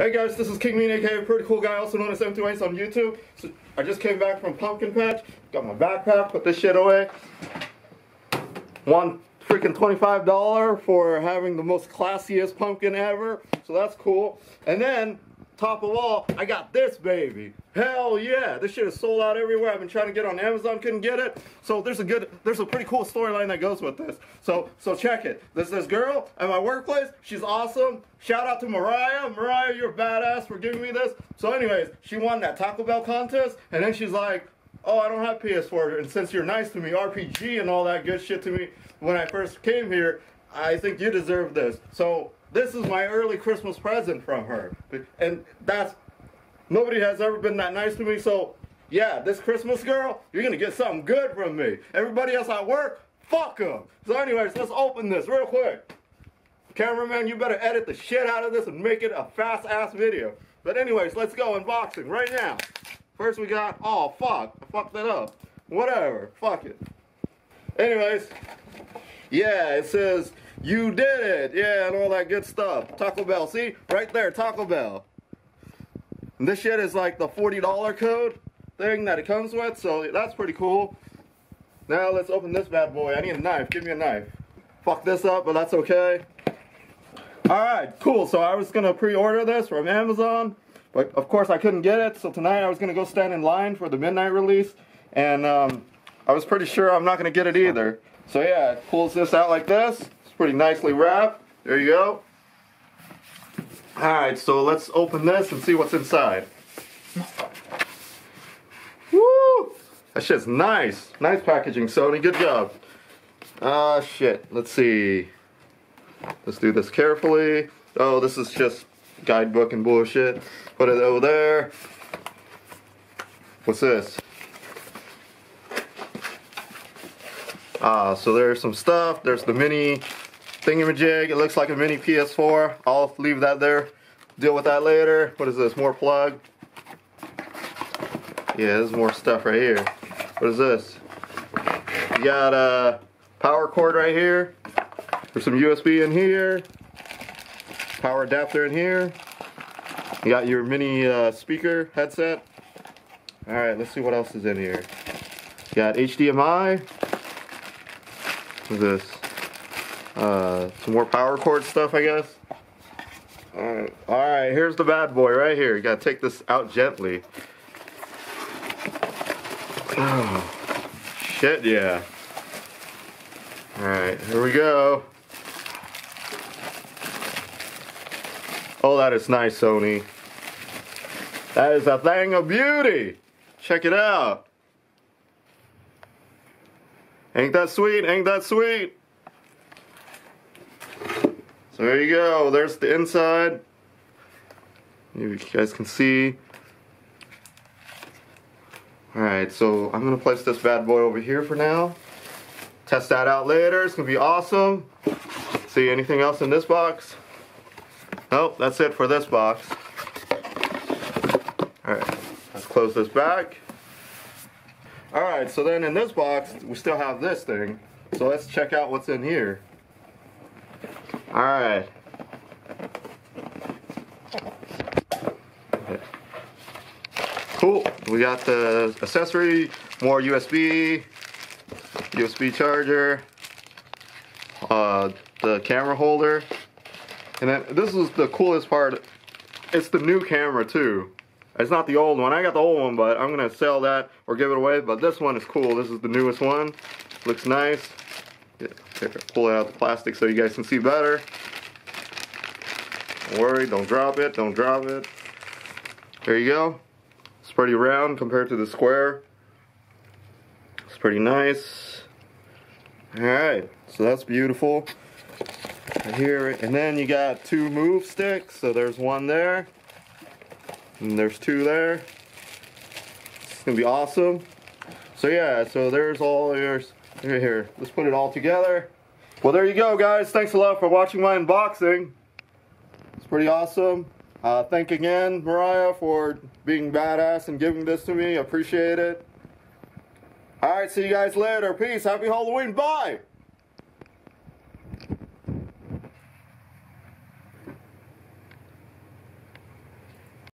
Hey guys, this is King Mean, aka Pretty Cool Guy, also known as M2 Ace on YouTube. So I just came back from Pumpkin Patch, got my backpack, put this shit away. One freaking $25 for having the most classiest pumpkin ever, so that's cool. And then, top of all, I got this baby. Hell yeah, this shit is sold out everywhere. I've been trying to get on Amazon, couldn't get it. So there's a good, there's a pretty cool storyline that goes with this. So, so check it. There's this girl at my workplace. She's awesome. Shout out to Mariah. Mariah, you're a badass for giving me this. So anyways, she won that Taco Bell contest, and then she's like, oh, I don't have PS4, and since you're nice to me, RPG and all that good shit to me when I first came here, I think you deserve this. So this is my early Christmas present from her, and that's Nobody has ever been that nice to me, so yeah, this Christmas girl, you're gonna get something good from me. Everybody else at work, fuck them. So anyways, let's open this real quick. Cameraman, you better edit the shit out of this and make it a fast ass video. But anyways, let's go unboxing right now. First we got, oh fuck, I fucked that up. Whatever, fuck it. Anyways, yeah, it says, you did it, yeah, and all that good stuff. Taco Bell, see? Right there, Taco Bell. And this shit is like the $40 code thing that it comes with, so that's pretty cool. Now let's open this bad boy. I need a knife. Give me a knife. Fuck this up, but that's okay. Alright, cool. So I was going to pre-order this from Amazon, but of course I couldn't get it. So tonight I was going to go stand in line for the midnight release, and um, I was pretty sure I'm not going to get it either. So yeah, it pulls this out like this. It's pretty nicely wrapped. There you go. Alright, so let's open this and see what's inside. Woo! That shit's nice. Nice packaging, Sony. Good job. Ah, uh, shit. Let's see. Let's do this carefully. Oh, this is just guidebook and bullshit. Put it over there. What's this? Ah, so there's some stuff. There's the mini thingamajig. It looks like a mini PS4. I'll leave that there. Deal with that later. What is this? More plug? Yeah, there's more stuff right here. What is this? You got a power cord right here. There's some USB in here. Power adapter in here. You got your mini uh, speaker headset. Alright, let's see what else is in here. You got HDMI. This? Uh, some more power cord stuff, I guess. Alright, alright, here's the bad boy right here. You gotta take this out gently. Oh, shit, yeah. Alright, here we go. Oh, that is nice, Sony. That is a thing of beauty. Check it out. Ain't that sweet? Ain't that sweet? So there you go. There's the inside. You guys can see. Alright, so I'm going to place this bad boy over here for now. Test that out later. It's going to be awesome. See anything else in this box? Nope, that's it for this box. Alright, let's close this back. Alright, so then in this box, we still have this thing. So let's check out what's in here. Alright. Cool. We got the accessory, more USB, USB charger, uh, the camera holder, and then this is the coolest part. It's the new camera too. It's not the old one. I got the old one, but I'm gonna sell that or give it away. But this one is cool. This is the newest one. Looks nice. Here, pull it out the plastic so you guys can see better. Don't worry, don't drop it, don't drop it. There you go. It's pretty round compared to the square. It's pretty nice. Alright, so that's beautiful. Here, and then you got two move sticks. So there's one there, and there's two there. Gonna be awesome. So yeah, so there's all yours. Here, here, let's put it all together. Well, there you go, guys. Thanks a lot for watching my unboxing. It's pretty awesome. Uh, thank again, Mariah, for being badass and giving this to me. Appreciate it. All right, see you guys later. Peace. Happy Halloween. Bye.